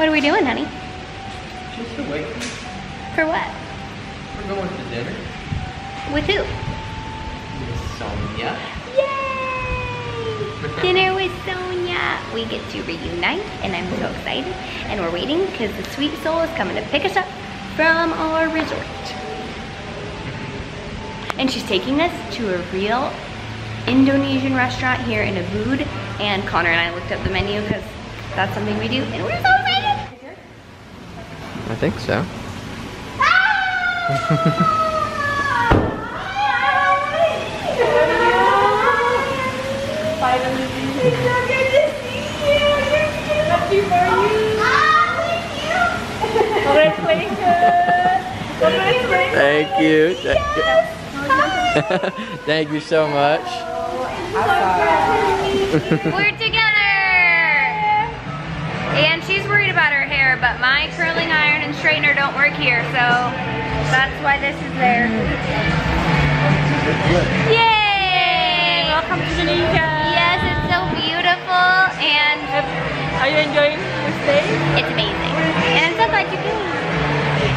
What are we doing, honey? Just a wait. For what? We're going to dinner. With who? Miss Sonia. Yay! Dinner with Sonia. We get to reunite, and I'm so excited. And we're waiting because the Sweet Soul is coming to pick us up from our resort. And she's taking us to a real Indonesian restaurant here in Ubud. And Connor and I looked up the menu because that's something we do, and we're so excited. I think so. Finally. It's so good to see you. You're cute. Happy for you. Thank you. Thank you. Thank you so much. We're together! And she's worried about her hair, but my curling iron and straightener don't work here, so that's why this is there. Yay! Welcome to Indonesia. Yes, it's so beautiful and Are you enjoying your stay? it's amazing. And I'm so glad you came.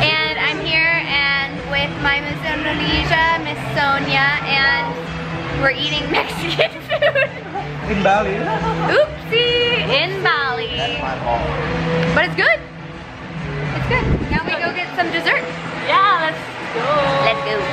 And I'm here and with my Miss Indonesia, Miss Sonia, and we're eating Mexican food. In Bali. Oopsie! In Bali. But it's good. Good. Now we go get some dessert. Yeah, let's go. Let's go.